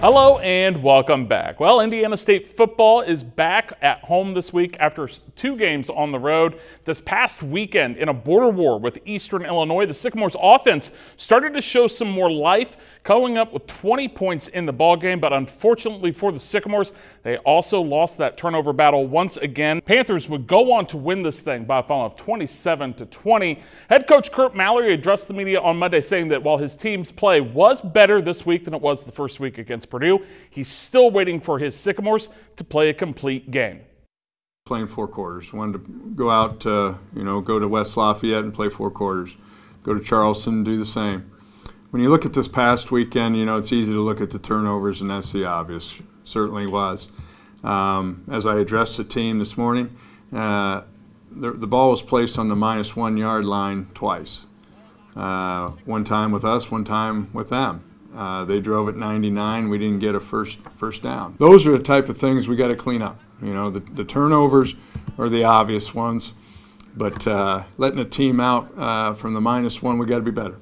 Hello and welcome back. Well, Indiana State football is back at home this week after two games on the road. This past weekend in a border war with Eastern Illinois, the Sycamores offense started to show some more life, coming up with 20 points in the ball game, but unfortunately for the Sycamores, they also lost that turnover battle once again. Panthers would go on to win this thing by a final of 27 to 20. Head coach Curt Mallory addressed the media on Monday saying that while his team's play was better this week than it was the first week against Purdue. He's still waiting for his Sycamores to play a complete game. Playing four quarters. Wanted to go out, to, you know, go to West Lafayette and play four quarters. Go to Charleston and do the same. When you look at this past weekend, you know, it's easy to look at the turnovers, and that's the obvious. Certainly was. Um, as I addressed the team this morning, uh, the, the, ball was placed on the minus one yard line twice. Uh, one time with us, one time with them. Uh, they drove at 99. We didn't get a first first down. Those are the type of things we got to clean up. You know, the, the turnovers are the obvious ones, but uh, letting a team out uh, from the minus one, we got to be better.